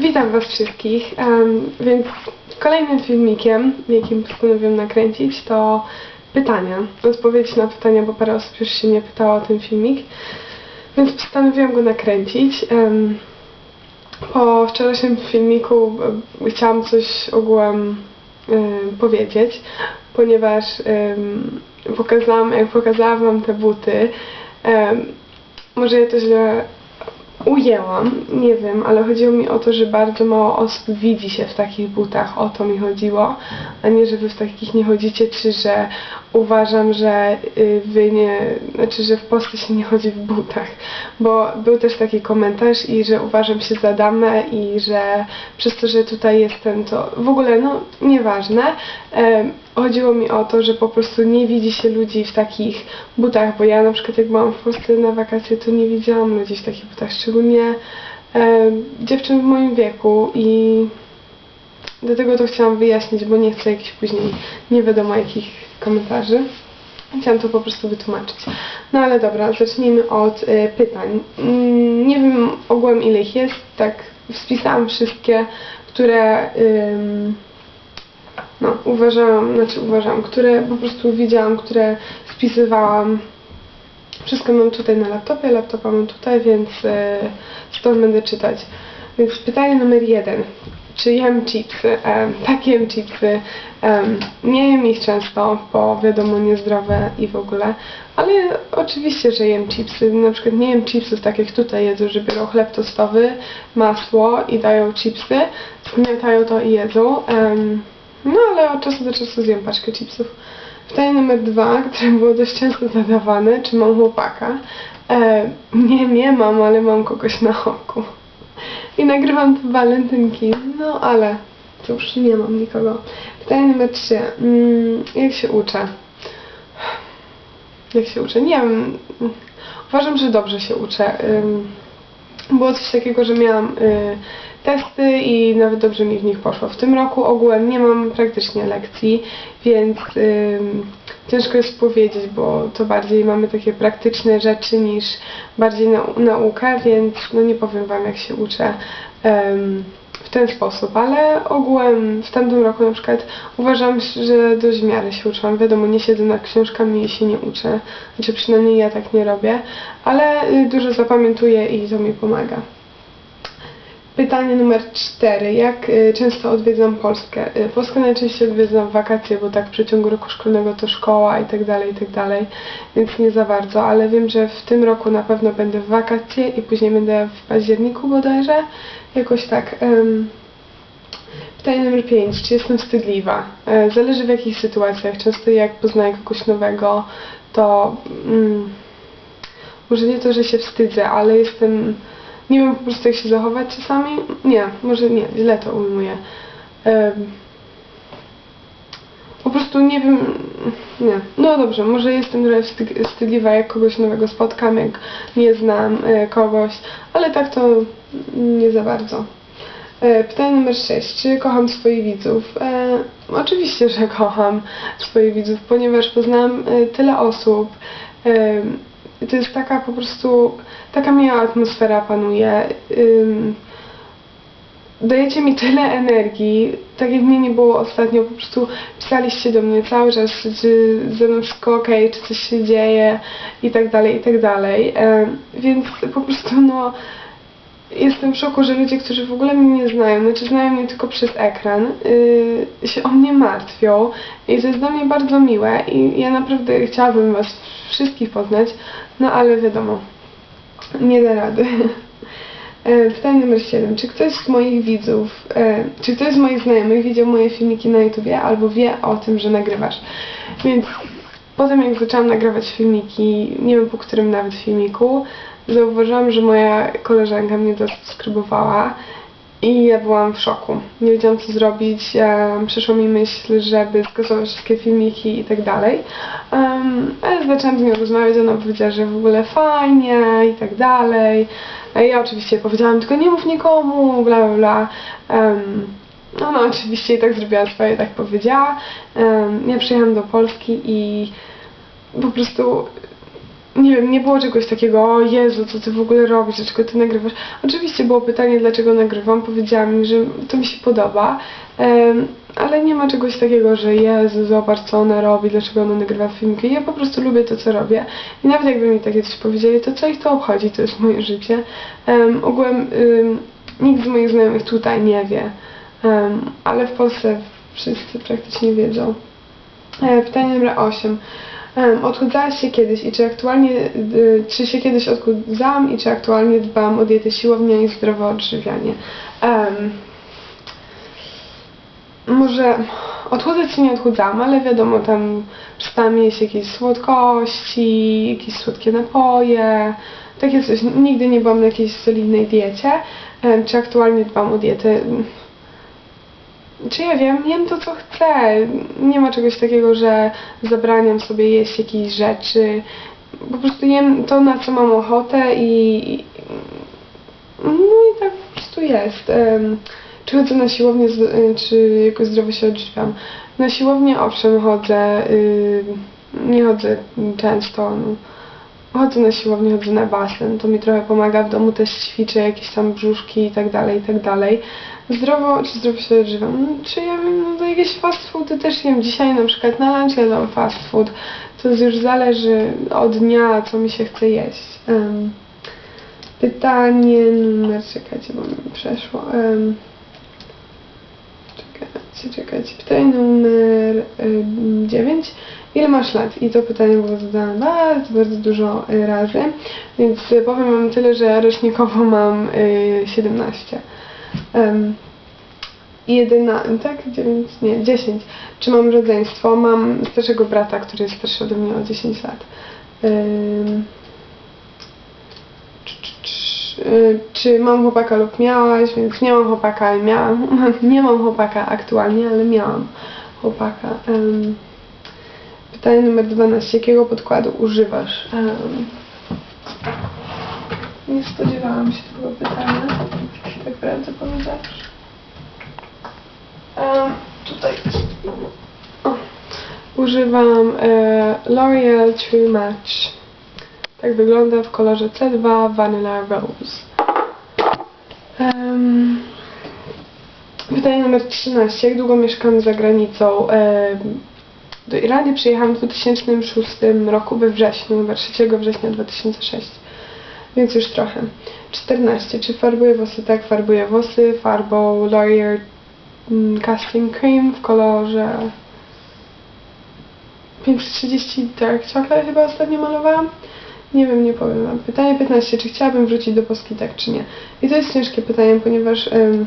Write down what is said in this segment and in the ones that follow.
Witam Was wszystkich, em, więc kolejnym filmikiem, jakim postanowiłam nakręcić, to pytania. Odpowiedź na pytania, bo parę osób już się nie pytało o ten filmik, więc postanowiłam go nakręcić. Em, po wczorajszym filmiku e, chciałam coś ogółem em, powiedzieć, ponieważ pokazałam, jak pokazałam Wam te buty, może ja to źle ujęłam, nie wiem, ale chodziło mi o to, że bardzo mało osób widzi się w takich butach, o to mi chodziło, a nie, że wy w takich nie chodzicie, czy że uważam, że y, wy nie, znaczy, że w Polsce się nie chodzi w butach, bo był też taki komentarz i że uważam się za damę i że przez to, że tutaj jestem, to w ogóle, no, nieważne. Chodziło mi o to, że po prostu nie widzi się ludzi w takich butach, bo ja na przykład jak byłam w Polsce na wakacje, to nie widziałam ludzi w takich butach, szczególnie e, dziewczyn w moim wieku i dlatego to chciałam wyjaśnić, bo nie chcę jakichś później nie wiadomo jakich komentarzy. Chciałam to po prostu wytłumaczyć. No ale dobra, zacznijmy od e, pytań. Mm, nie wiem ogółem ile ich jest, tak spisałam wszystkie, które ym, no, uważałam, znaczy uważałam, które po prostu widziałam, które spisywałam. Wszystko mam tutaj na laptopie, laptopa mam tutaj, więc e, stąd będę czytać. Więc pytanie numer jeden. Czy jem chipsy? Em, tak, jem chipsy. Em, nie jem ich często, bo wiadomo, niezdrowe i w ogóle. Ale oczywiście, że jem chipsy. Na przykład nie jem chipsów tak jak tutaj jedzą, że biorą chleb tostowy, masło i dają chipsy. Zmiatają to i jedzą. Em, no ale od czasu do czasu zjem paczkę chipsów. Pytanie numer dwa, które było dość często zadawane, czy mam chłopaka? E, nie, nie mam, ale mam kogoś na oku. I nagrywam w walentynki, no ale cóż, nie mam nikogo. Pytanie numer trzy. Mm, jak się uczę? Jak się uczę? Nie wiem. Uważam, że dobrze się uczę. Ym, było coś takiego, że miałam y, testy i nawet dobrze mi w nich poszło. W tym roku ogółem nie mam praktycznie lekcji, więc ym, ciężko jest powiedzieć, bo to bardziej mamy takie praktyczne rzeczy niż bardziej nau naukę, więc no nie powiem Wam jak się uczę w ten sposób, ale ogółem w tamtym roku na przykład uważam, że dość w miarę się uczyłam. Wiadomo, nie siedzę nad książkami i się nie uczę, znaczy przynajmniej ja tak nie robię, ale y, dużo zapamiętuję i to mi pomaga. Pytanie numer cztery. Jak y, często odwiedzam Polskę? Y, Polskę najczęściej odwiedzam w wakacje, bo tak w przeciągu roku szkolnego to szkoła i tak dalej, i tak dalej, więc nie za bardzo, ale wiem, że w tym roku na pewno będę w wakacje i później będę w październiku bodajże, jakoś tak. Pytanie numer 5. Czy jestem wstydliwa? E, Zależy w jakich sytuacjach. Często jak poznaję kogoś nowego, to mm, może nie to, że się wstydzę, ale jestem nie wiem po prostu jak się zachować czasami. Nie, może nie, źle to ujmuję. Em, po prostu nie wiem, nie. No dobrze, może jestem trochę wsty- wstydliwa, jak kogoś nowego spotkam, jak nie znam e, kogoś, ale tak to nie za bardzo. E, Pytanie numer 6. Czy kocham swoich widzów? E, oczywiście, że kocham swoich widzów, ponieważ poznałam e, tyle osób. To jest taka po prostu, taka miła atmosfera panuje. Ym, dajecie mi tyle energii, tak jak mnie nie było ostatnio, po prostu pisaliście do mnie cały czas, czy ze mną wszystko ok, czy coś się dzieje i tak dalej, i tak dalej. Więc po prostu no jestem w szoku, że ludzie, którzy w ogóle mnie nie znają, znaczy znają mnie tylko przez ekran, yy, się o mnie martwią i to jest dla mnie bardzo miłe i ja naprawdę chciałabym was wszystkich poznać, no ale wiadomo, nie da rady. E, Pytanie numer 7. Czy ktoś z moich widzów, e, czy ktoś z moich znajomych widział moje filmiki na YouTubie albo wie o tym, że nagrywasz? Więc potem jak zaczęłam nagrywać filmiki, nie wiem po którym nawet filmiku, zauważyłam, że moja koleżanka mnie zasubskrybowała i ja byłam w szoku. Nie wiedziałam co zrobić, przyszło mi myśl, żeby skasować wszystkie filmiki i tak dalej. Ale zaczęłam z nią rozmawiać, ona powiedziała, że w ogóle fajnie i tak dalej. A ja oczywiście powiedziałam, tylko nie mów nikomu, bla bla bla. Um, no oczywiście i tak zrobiła swoje, tak powiedziała. Um, ja przyjechałam do Polski i po prostu nie wiem, nie było czegoś takiego, o Jezu, co ty w ogóle robisz, dlaczego ty nagrywasz. Oczywiście było pytanie, dlaczego nagrywam, powiedziałam im, że to mi się podoba, ale nie ma czegoś takiego, że Jezu, zobacz co ona robi, dlaczego ona nagrywa filmiki. Ja po prostu lubię to, co robię i nawet jakby mi takie coś powiedzieli, to co ich to obchodzi, to jest moje życie. Ogółem nikt z moich znajomych tutaj nie wie, ale w Polsce wszyscy praktycznie wiedzą. E, Pytanie numer 8. Um, odchudzałaś się kiedyś i czy aktualnie, y, czy się kiedyś odchudzałam i czy aktualnie dbam o dietę siłownię i zdrowe odżywianie? Em, może odchudzać się nie odchudzałam, ale wiadomo, tam przestałam jeść jakieś słodkości, jakieś słodkie napoje, takie coś. Nigdy nie byłam na jakiejś solidnej diecie. Em, czy aktualnie dbam o dietę? Czy ja wiem, jem to co chcę. Nie ma czegoś takiego, że zabraniam sobie jeść jakieś rzeczy. Po prostu jem to, na co mam ochotę i. No i tak po prostu jest. Czy chodzę na siłownię, y, czy jakoś zdrowo się odżywiam? Na siłownię owszem chodzę. y, Nie chodzę często. No. Chodzę na siłownię, chodzę na basen, to mi trochę pomaga, w domu też ćwiczę jakieś tam brzuszki i tak dalej, i tak dalej. Zdrowo, czy zdrowo się odżywam? No, Czy ja wiem, no jakieś fast foody też jem. Dzisiaj na przykład na lunch jadam fast food. To już zależy od dnia, co mi się chce jeść. Em, pytanie numer, czekajcie, bo mi przeszło. Um, czekajcie, czekajcie. Pytanie numer 9. Ile masz lat? I to pytanie było zadane bardzo, bardzo dużo y, razy, więc y, powiem wam tyle, że rocznikowo mam y, 17. Um, 11, tak? 9, nie, 10. Czy mam rodzeństwo? Mam starszego brata, który jest starszy ode mnie o 10 lat. Czy, czy, y, czy mam chłopaka lub miałaś? Więc nie mam chłopaka, ale miałam. Nie mam chłopaka aktualnie, ale miałam chłopaka. Pytanie numer 12. Jakiego podkładu używasz? Nie spodziewałam się tego pytania, tak prawdę powiedziawszy. Tutaj o, używam e, L'Oreal True Match. Tak wygląda w kolorze C2 Vanilla Rose. Em, pytanie numer 13. Jak długo mieszkam za granicą? Do Irlandii przyjechałam w 2006 roku we wrześniu, chyba 3 września 2006 więc już trochę. 14. Czy farbuję włosy? Tak, farbuję włosy farbą Laurier mm, Casting Cream w kolorze 530 Dark Chocolate chyba ostatnio malowałam. Nie wiem, nie powiem wam. Pytanie 15. Czy chciałabym wrócić do Polski, tak czy nie? I to jest ciężkie pytanie, ponieważ em,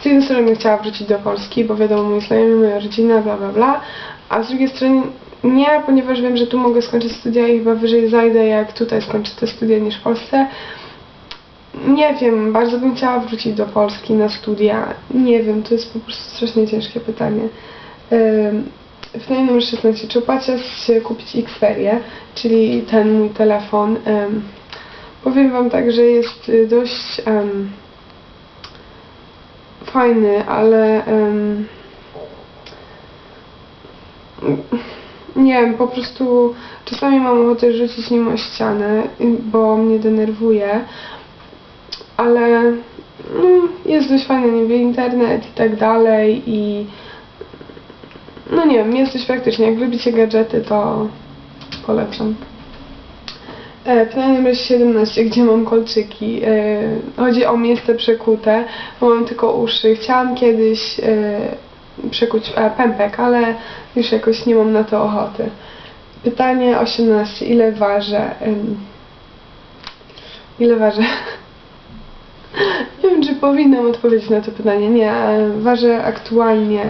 z jednej strony chciała wrócić do Polski, bo wiadomo, moi moja rodzina, bla bla bla, a z drugiej strony nie, ponieważ wiem, że tu mogę skończyć studia i chyba wyżej zajdę, jak tutaj skończę te studia niż w Polsce. Nie wiem, bardzo bym chciała wrócić do Polski na studia. Nie wiem, to jest po prostu strasznie ciężkie pytanie. Ym, Pytanie numer 16. Czy opłaca się kupić Xperię, czyli ten mój telefon? Ym, powiem Wam tak, że jest y, dość em, fajny, ale em, nie wiem, po prostu czasami mam ochotę rzucić nim o ścianę, y, bo mnie denerwuje, ale no, jest dość fajny, nie wiem, internet i tak dalej i no nie wiem, jest dość praktycznie. Jak lubicie gadżety, to polecam. E, Pytanie numer 17. Gdzie mam kolczyki? E, chodzi o miejsce przekute, bo mam tylko uszy. Chciałam kiedyś e, przekuć e, pępek, ale już jakoś nie mam na to ochoty. Pytanie 18. Ile ważę? Em, ile ważę? Nie wiem, czy powinnam odpowiedzieć na to pytanie. Nie, e, ważę aktualnie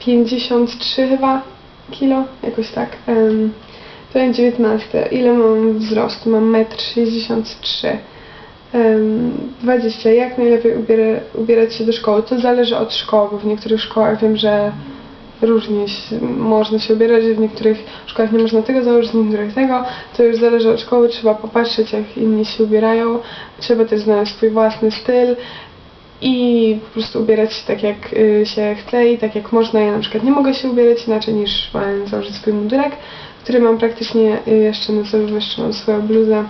53 chyba kilo, jakoś tak. Um, Pytanie 19. Ile mam wzrostu? Mam 1,63 m. 20. Jak najlepiej ubiera, ubierać się do szkoły? To zależy od szkoły, bo w niektórych szkołach wiem, że różnie się, można się ubierać, w niektórych szkołach nie można tego założyć, w niektórych tego. To już zależy od szkoły, trzeba popatrzeć jak inni się ubierają. Trzeba też znaleźć swój własny styl i po prostu ubierać się tak jak y, się chce i tak jak można. Ja na przykład nie mogę się ubierać inaczej niż mając założyć swój mundurek, który mam praktycznie y, jeszcze na sobie, jeszcze mam swoją bluzę.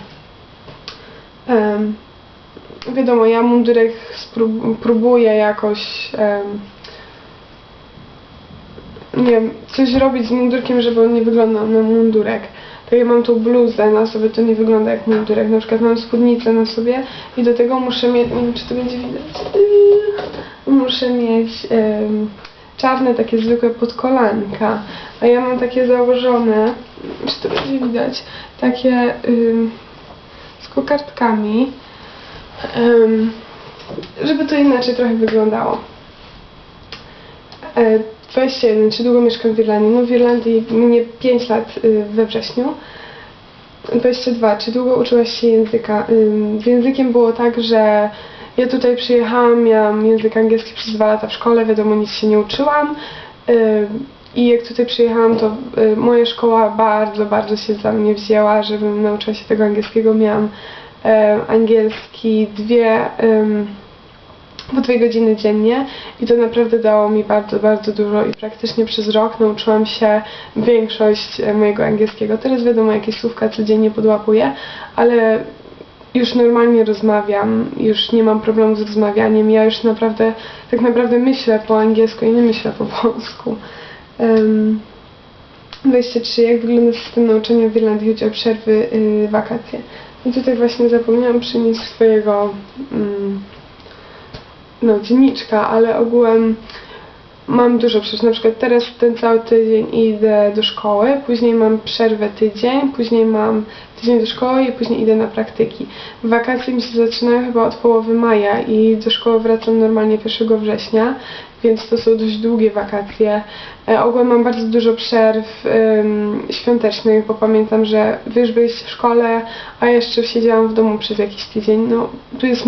Em, wiadomo, ja mundurek próbuję jakoś em, nie wiem, coś robić z mundurkiem, żeby on nie wyglądał na mundurek. Tak jak mam tą bluzę na sobie, to nie wygląda jak mundurek. Na przykład mam spódnicę na sobie i do tego muszę mieć, nie wiem czy to będzie widać, muszę mieć em, czarne takie zwykłe podkolanka, a ja mam takie założone, czy to będzie widać, takie ym, z kokardkami, em, żeby to inaczej trochę wyglądało. E, 21. Czy długo mieszkam w Irlandii? No w Irlandii mnie 5 lat y, we wrześniu. 22. Czy długo uczyłaś się języka? Z językiem było tak, że ja tutaj przyjechałam, miałam język angielski przez 2 lata w szkole, wiadomo, nic się nie uczyłam. I jak tutaj przyjechałam, to y, moja szkoła bardzo, bardzo się za mnie wzięła, żebym nauczyła się tego angielskiego. Miałam e, angielski dwie... po dwie godziny dziennie i to naprawdę dało mi bardzo, bardzo dużo i praktycznie przez rok nauczyłam się większość e, mojego angielskiego. Teraz wiadomo, jakieś słówka codziennie podłapuję, ale już normalnie rozmawiam, już nie mam problemu z rozmawianiem, ja już naprawdę, tak naprawdę myślę po angielsku i nie myślę po polsku. Um, 23. Jak wygląda system nauczania w Irlandii? Chodzi o przerwy, yy, wakacje. I tutaj właśnie zapomniałam przynieść swojego mm, no, dzienniczka, ale ogółem mam dużo przecież na przykład teraz ten cały tydzień idę do szkoły, później mam przerwę tydzień, później mam tydzień do szkoły i później idę na praktyki. Wakacje mi się zaczynają chyba od połowy maja i do szkoły wracam normalnie 1 września, więc to są dość długie wakacje. E, ogółem mam bardzo dużo przerw ym, świątecznych, bo pamiętam, że wy już byliście w szkole, a jeszcze siedziałam w domu przez jakiś tydzień. No, tu jest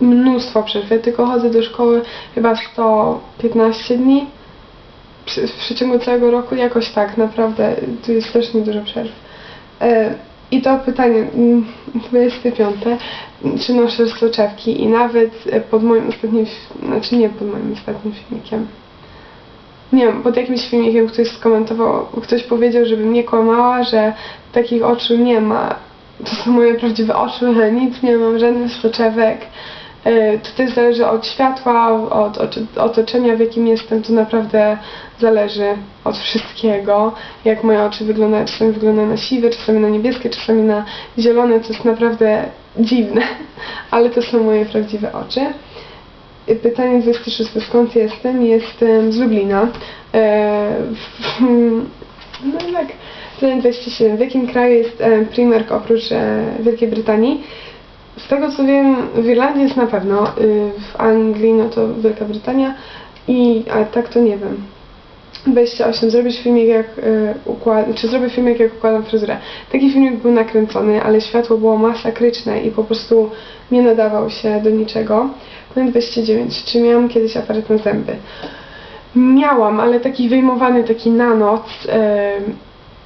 mnóstwo przerw. Ja tylko chodzę do szkoły chyba 115 dni przy, w przeciągu całego roku, jakoś tak, naprawdę, tu jest strasznie dużo przerw. E, I to pytanie, mm, 25. Czy noszę soczewki? I nawet e, pod moim ostatnim, znaczy nie pod moim ostatnim filmikiem, nie wiem, pod jakimś filmikiem ktoś skomentował, ktoś powiedział, żebym nie kłamała, że takich oczu nie ma. To są moje prawdziwe oczy, ja nic nie mam, żadnych soczewek. E, To też zależy od światła, od otoczenia, w jakim jestem, to naprawdę zależy od wszystkiego. Jak moje oczy wyglądają, czasami wyglądają na siwe, czasami na niebieskie, czasami na zielone, to jest naprawdę dziwne, ale to są moje prawdziwe oczy. Y, Pytanie 26. Skąd jestem? Jestem z Lublina. E, no tak. Pytanie 27. W jakim kraju jest e, Primark oprócz e, Wielkiej Brytanii? Z tego co wiem, w Irlandii jest na pewno, y, w Anglii no to Wielka Brytania i a tak to nie wiem. 28. Zrobisz filmik jak y, układ, czy zrobię filmik jak układam fryzurę. Taki filmik był nakręcony, ale światło było masakryczne i po prostu nie nadawał się do niczego. Pytanie 29. Czy miałam kiedyś aparat na zęby? Miałam, ale taki wyjmowany, taki na noc y,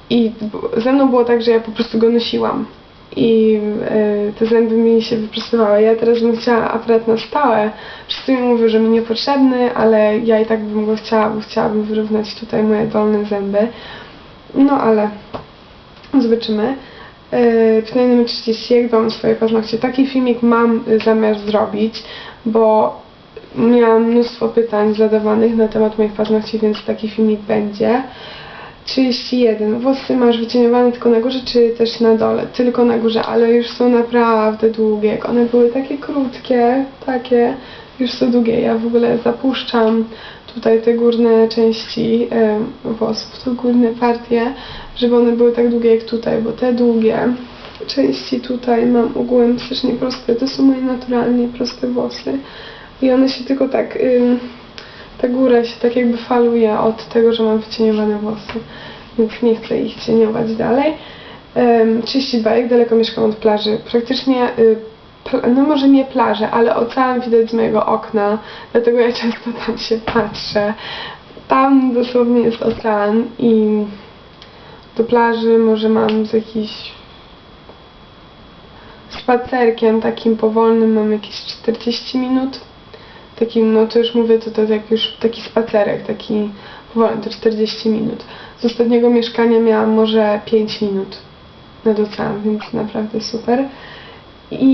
i ze mną było tak, że ja po prostu go nosiłam i y, te zęby mi się wyprostowały. Ja teraz bym chciała aparat na stałe. Wszyscy mi mówią, że mi niepotrzebny, ale ja i tak bym go chciała, bo chciałabym wyrównać tutaj moje dolne zęby. No ale zobaczymy. Yy, pytanie numer 30. Jak dbam swoje paznokcie? Taki filmik mam zamiar zrobić, bo miałam mnóstwo pytań zadawanych na temat moich paznokci, więc taki filmik będzie. 31. Włosy masz wycieniowane tylko na górze, czy też na dole? Tylko na górze, ale już są naprawdę długie. One były takie krótkie, takie, już są długie. Ja w ogóle zapuszczam tutaj te górne części em, włosów, te górne partie, żeby one były tak długie jak tutaj, bo te długie części tutaj mam ogółem strasznie proste. To są moje naturalnie proste włosy. I one się tylko tak... Ym, ta góra się tak jakby faluje od tego, że mam wycieniowane włosy, więc nie chcę ich cieniować dalej. Um, 32. Jak daleko mieszkam od plaży? Praktycznie, y, no może nie plażę, ale ocean widać z mojego okna, dlatego ja często tam się patrzę. Tam dosłownie jest ocean i do plaży może mam z jakiś spacerkiem takim powolnym mam jakieś 40 minut. Takim, no to już mówię, to jak już taki spacerek, taki powolny, to 40 minut. Z ostatniego mieszkania miałam może 5 minut nad ocean, więc naprawdę super. I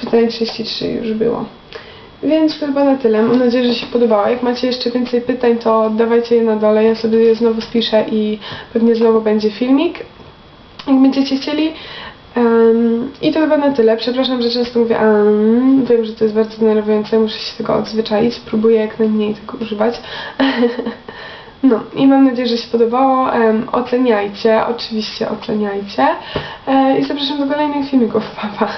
pytanie 33 już było. Więc to chyba na tyle. Mam nadzieję, że się podobało. Jak macie jeszcze więcej pytań, to dawajcie je na dole. Ja sobie je znowu spiszę i pewnie znowu będzie filmik. Jak będziecie chcieli. Em, I to chyba na tyle. Przepraszam, że często mówię um, Wiem, że to jest bardzo denerwujące. Muszę się tego odzwyczaić. Próbuję jak najmniej tego używać. No i mam nadzieję, że się podobało. Em, oceniajcie, oczywiście oceniajcie. E, I zapraszam do kolejnych filmików. Pa, pa.